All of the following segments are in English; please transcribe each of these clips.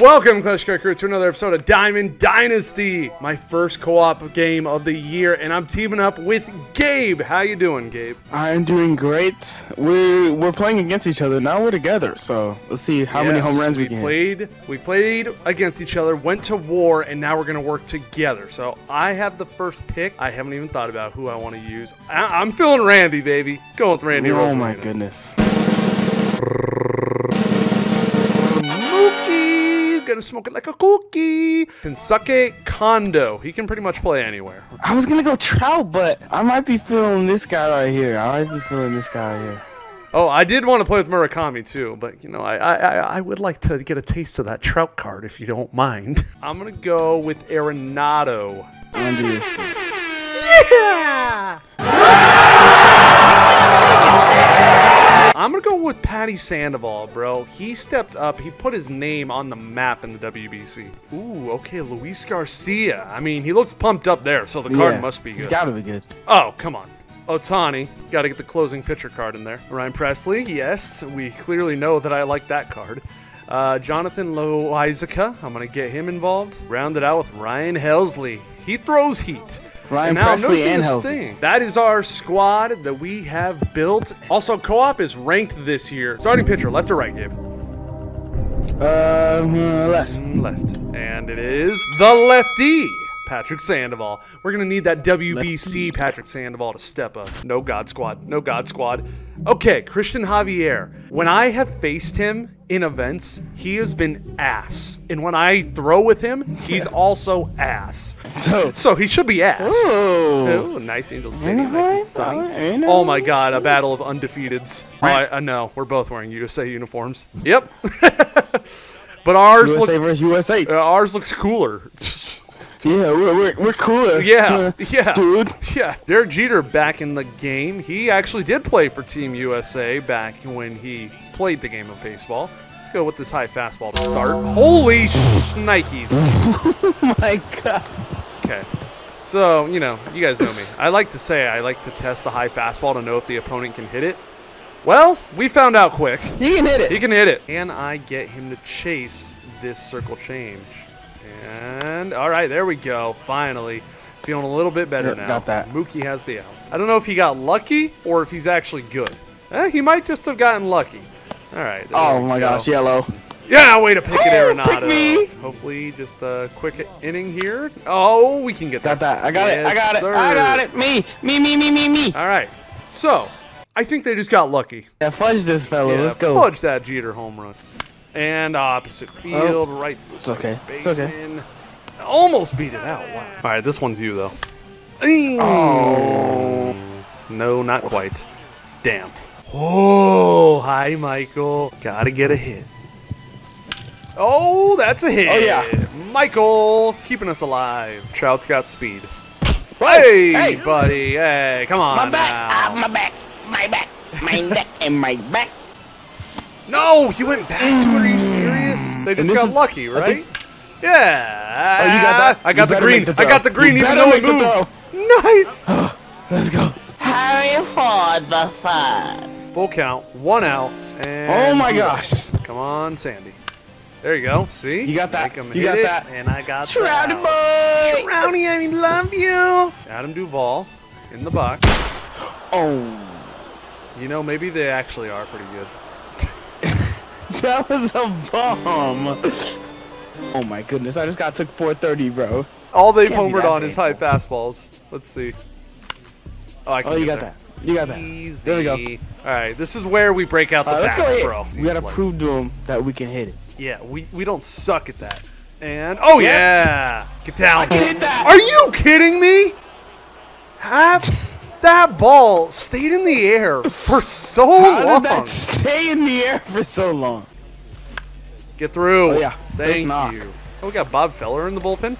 Welcome, Kleschka Crew, to another episode of Diamond Dynasty, my first co-op game of the year, and I'm teaming up with Gabe. How you doing, Gabe? I'm doing great. We're we're playing against each other now. We're together, so let's see how many home runs we, we can. played. We played against each other, went to war, and now we're gonna work together. So I have the first pick. I haven't even thought about who I want to use. I- I'm feeling Randy, baby. Go with Randy. Oh my goodness. Mookie, gonna smoke it like a cookie. Kensuke Kondoh. He can pretty much play anywhere. I was gonna go Trout, but I might be feeling this guy right here. I might be feeling this guy right here. Oh, I did want to play with Murakami too, but you know, I, I I I would like to get a taste of that Trout card if you don't mind. I'm gonna go with Arenado. Andy Yeah. I'm gonna go with Patty Sandoval, bro. He stepped up. He put his name on the map in the WBC. Ooh, okay, Luis Garcia. I mean, he looks pumped up there, so the card Yeah, must be He's good. gotta be good. Oh, come on. Ohtani, got to get the closing pitcher card in there. Ryan Pressly, yes, we clearly know that I like that card. Uh, Jonathan Loáisiga, I'm going to get him involved. Round it out with Ryan Helsley. He throws heat. Ryan and now I'm Pressly noticing and this thing. That is our squad that we have built. Also, co-op is ranked this year. Starting pitcher, left or right, Gabe? Um, uh, left. Mm, Left. And it is the lefty, Patrick Sandoval. We're going to need that WBC Patrick Sandoval to step up. No God Squad. No God Squad. Okay, Cristian Javier. When I have faced him in events, he has been ass. And when I throw with him, he's also ass. So. So he should be ass. Oh. Nice Angel Stadium, nice and sunny. Oh my God, a battle of undefeateds. Oh, I, I know, we're both wearing USA uniforms. Yep. but ours look, USA versus USA. uh, ours looks cooler. yeah, we're, we're, we're cooler. Yeah, Uh, yeah, Dude. yeah. Derek Jeter back in the game. He actually did play for Team USA back when he played the game of baseball. Let's go with this high fastball to start. Holy shnikes! Oh my god. Okay. So, you know, you guys know me. I like to say I like to test the high fastball to know if the opponent can hit it. Well, we found out quick. He can hit it. He can hit it. Can I get him to chase this circle change? And all right, there we go. Finally, feeling a little bit better Yep, now. got that. Mookie has the out. I don't know if he got lucky or if he's actually good. Eh, he might just have gotten lucky. All right. Oh my go. gosh, yellow. Yeah, way to pick it, Oh, Arenado. pick me. Hopefully, just a quick inning here. Oh, we can get Got that. I got it. I Yes, got it. I got it. Me. Me, me, me, me, me. All right. So, I think they just got lucky. Yeah, fudge this fella. Yeah, Let's go. Fudge that Jeter home run. And opposite field, right to the second okay. It's okay. Almost beat it out. Wow. All right, this one's you though. Oh. No, not quite. Damn. Oh, hi, Michael. Gotta get a hit. Oh, that's a hit. Oh, yeah. Michael, keeping us alive. Trout's got speed. Hey, Hey, hey. buddy. Hey, come on My back. now. Ah, my back. My back. My neck and my back. No, he went back to it. Are you serious? They just got is- lucky, right? think- Yeah. Oh, you got that? I got You the green. the I got the green You even though it moved. Nice. Let's go. Hurry for the fun. Full count, one out, and Oh my gosh. Come on, Sandy. There you go. See? You got that. Make him You hit got it, that. And I got Trouty that. boy. Trouty, I love you. Adam Duvall in the box. Oh. You know, maybe they actually are pretty good. That was a bomb. Oh my goodness. I just got took 430, bro. All they've Can't homered on is high fastballs. Let's see. Oh, I can Oh, you got there. that. You got that. Easy. There we go. All right, this is where we break out the let's bats, bro. We gotta Like, prove to them that we can hit it. Yeah, we, we don't suck at that. And oh yeah, get down. I can hit that. Are you kidding me? Have that ball stayed in the air for so How long. did that stay in the air for so long? Get through. Oh, yeah. Thank knock. you. Oh, we got Bob Feller in the bullpen.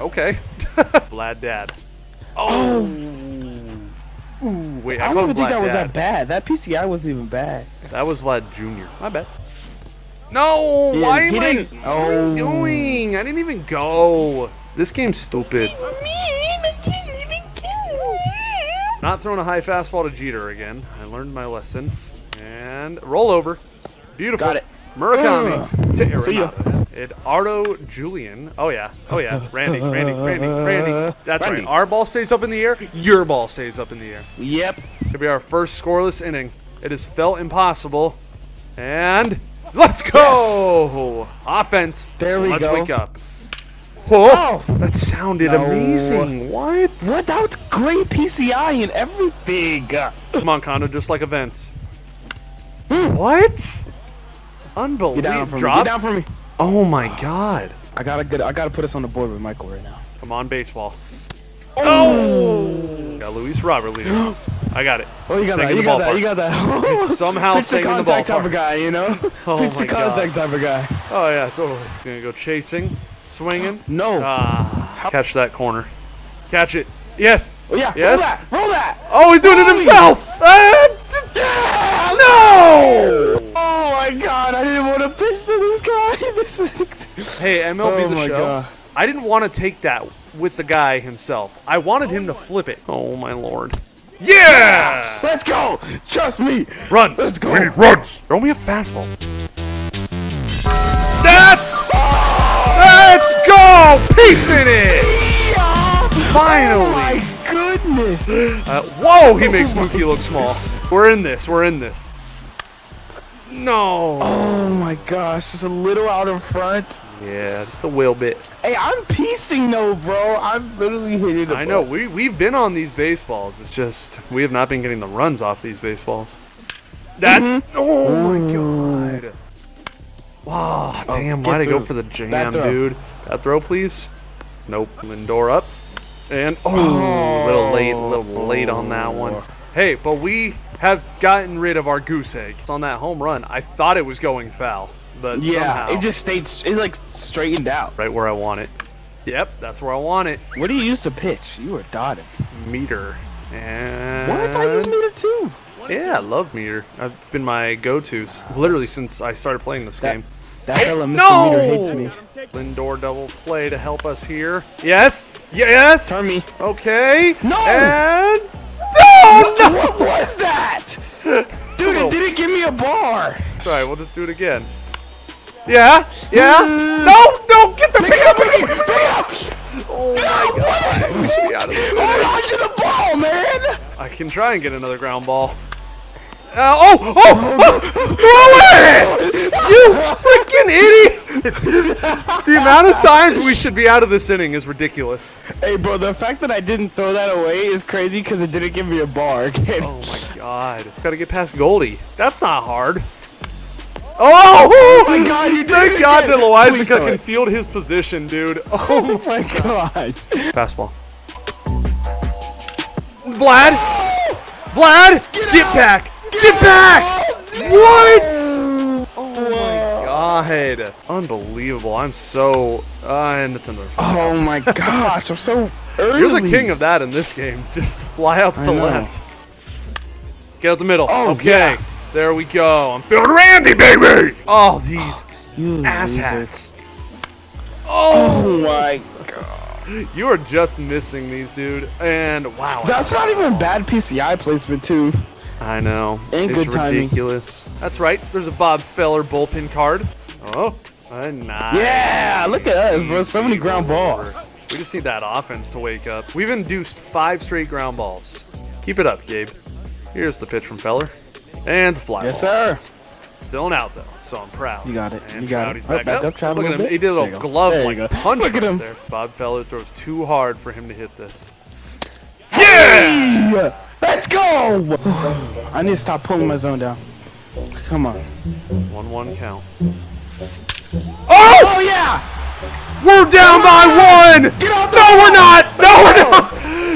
Okay. Vlad Dad. Oh. oh. Ooh, wait, I, I don't even him think Vlad that was that bad. That PCI wasn't even bad. That was Vlad Jr. My bad. No, He why am he I, didn't- what am I oh. doing? I didn't even go. This game's stupid. Not throwing a high fastball to Jeter again. I learned my lesson. And roll over. Beautiful. Got it. Murakami ah. to See ya. Eduardo Julian. Oh yeah. Oh yeah. Randy. Randy. Randy. Randy. That's Randy. right. Our ball stays up in the air. Your ball stays up in the air. Yep. It's be our first scoreless inning. It has felt impossible. And let's go! Offense. There we let's go. wake up. Oh, Oh! that sounded No. amazing. What? What? That was great PCI and everything. Uh, Come on, Kondoh, just like events. Hmm. what? Get Unbelievable. down from me. Get down from me. Oh my god. I gotta good. I gotta put us on the board with Michael right now. Come on, baseball. Oh! oh! Got Luis Robert leading. I got it. Oh, you got that. You got that. You got that. It's somehow Pitch staying the the contact type of guy, you know? Oh Pitch my the God. type of guy. Oh yeah, totally. Gonna go chasing, swinging. No. Ah, catch that corner. Catch it. Yes. oh yeah. yes. Roll that. Roll that. Oh, he's doing it himself. Ah, d- no. Oh my god! I didn't want to pitch to this guy. This is. Hey, MLB Oh the my show. God. I didn't want to take that with the guy himself. I wanted him to flip it. Oh my lord. Yeah! Let's go. Trust me. Runs. Let's go. We need runs. Throw me a fastball. That's. Let's. Peace in it. Oh Finally. my goodness. Uh, whoa, he makes Mookie look small. We're in this. We're in this. No. Oh my gosh! Just a little out in front. Yeah, just a little bit. Hey, I'm piecing though, bro. I'm literally hitting. It. I know. We we've been on these baseballs. It's just we have not been getting the runs off these baseballs. That. Mm-hmm. Oh my god. Wow, oh, damn! get Why'd I go for the jam, dude? That throw, please. Nope. Lindor up. And oh, a little late, a little late on that one. Hey, but we have gotten rid of our goose egg. It's on that home run. I thought it was going foul, but Yeah, somehow it just stayed. It like straightened out. right where I want it. Yep, that's where I want it. What do you use to pitch? You were dotted. Meter. And What? I use meter too. Yeah, I love meter. It's been my go-to literally since I started playing this That- game. That fella, Mr. No! Hates me. Lindor double play to help us here. Yes, yes. Turn me. Okay. No! And no, no. What was that? Dude, Little- it didn't give me a bar. It's alright. We'll just do it again. Yeah, yeah. Mm. No, no. Get the pick up, pick up, pick up. Oh my god. We should be out of this. Hold on to the ball, man. I can try and get another ground ball. Uh, oh, oh, oh, throw it! You freaking idiot! the amount of times we should be out of this inning is ridiculous. Hey, bro, the fact that I didn't throw that away is crazy because it didn't give me a bar. Oh my god. Gotta get past Goldie. That's not hard. Oh! oh my God, you did Thank it God again. that throw can it. field his position, dude. Oh Oh my god. Fastball. Vlad! Vlad! Get back! Get back! What? Oh my god. Unbelievable. I'm so. Uh, and it's another. foul. Oh my gosh, I'm so early. You're the king of that in this game. Just fly out to the know. left. Get out the middle. Oh, okay. yeah. There we go. I'm feeling Randy, baby! Oh, these You asshats. Oh, Oh my god. you are just missing these, dude. And wow. That's not even bad PCI placement, too. I know. And it's good timing. ridiculous. That's right. There's a Bob Feller bullpen card. Oh, a nice. Yeah, look at us, bro. So many ground balls. We just need that offense to wake up. We've induced five straight ground balls. Keep it up, Gabe. Here's the pitch from Feller. And it's a fly Yes, ball. sir. Still an out though, so I'm proud. You got it. And You got Trouty's it. Oh, back, back up. up, Trout Look at him. bit. He did a little glove like go. punch Look at him. there. Bob Feller throws too hard for him to hit this. Yeah! Let's go! I need to stop pulling my zone down. Come on. One one count. Oh, Oh! yeah! We're down by one! Get No, we're not! No, we're not!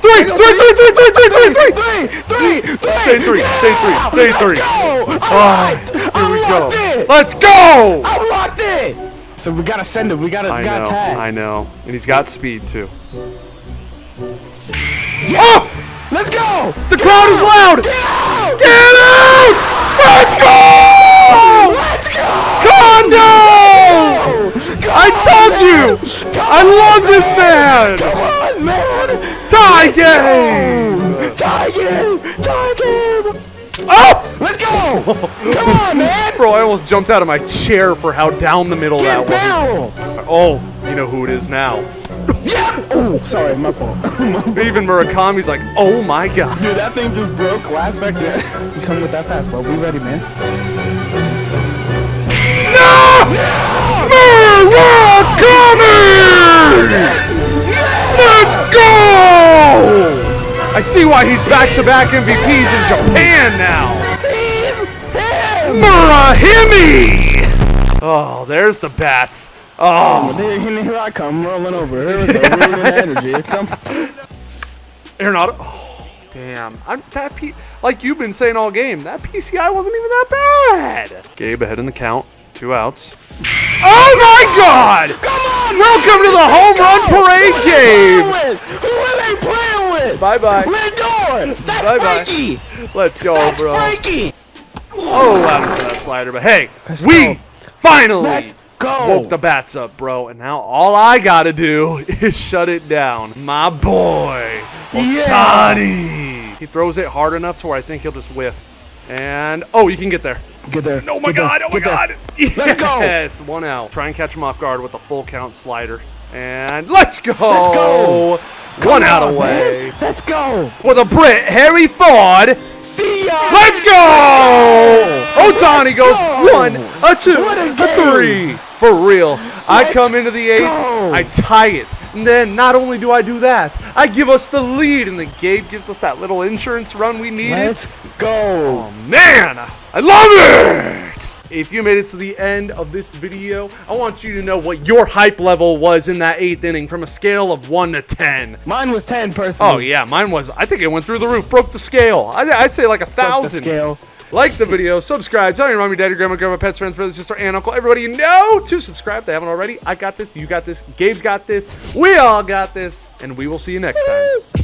Three, three, three, three, three, three, three, three! Three, three, three! Stay three, stay three, stay three. Let's go! I'm Ah, here we locked go. in! Let's go! I'm locked in! So we gotta send him. We gotta, I we gotta know, tag. I know. And he's got speed too. Go! The crowd is loud! Get out! Let's go! Let's go! Kondoh! I told you! I love this man! Come on, man! Tie game! Tie game! Tie game! Oh! Let's go! Come on, man! Bro, I almost jumped out of my chair for how down the middle Get that was. barreled! Oh, you know who it is now. Yeah! Oh, sorry, my fault. Even Murakami's like, oh my god. Dude, that thing just broke last second. He's coming with that fastball. Be ready, man. No! Murakami! Let's go! I see why he's back-to-back MVPs in Japan now. Murahimi! Oh, there's the bats. Oh, Here, here, here I come, rolling over. Here we go, energy. Come. Arenado. Oh, damn. I'm that P like you've been saying all game. That PCI wasn't even that bad. Gabe ahead in the count. Two outs. Oh my God! Come on! Welcome to the home run parade game. With? Who are they playing with? Bye bye. Lindor! That's Bye-bye. Frankie! Let's go, That's bro. Frankie! Oh, out for that slider. But hey, Let's we go. finally go! woke the bats up, bro. And now all I gotta do is shut it down. My boy, Yeah. Ohtani. He throws it hard enough to where I think he'll just whiff. And oh, you can get there. Get there. Oh my Get there. god! Oh my Get there. god! Let's go. Yes, one out. Try and catch him off guard with a full count slider. And let's go! Let's go. One Come out on, away. man. Let's go! For the Brit, Harry Ford. See ya! Let's go! Ohtani goes go. one, a two, a a three. For real. I Let's come into the eighth, go. I tie it. And then not only do I do that, I give us the lead, and then Gabe gives us that little insurance run we needed. Let's go! Oh man, I love it! If you made it to the end of this video, I want you to know what your hype level was in that eighth inning from a scale of 1 to 10. Mine was 10 personally. Oh yeah, mine was, I think it went through the roof, broke the scale. I, I'd say like a Broke the thousand. scale. Like the video, subscribe, tell your mom, your dad, your grandma, grandma, pets, friends, brothers, sister, aunt, uncle, everybody you know to subscribe. If they haven't already. I got this, you got this, Gabe's got this, we all got this, and we will see you next time.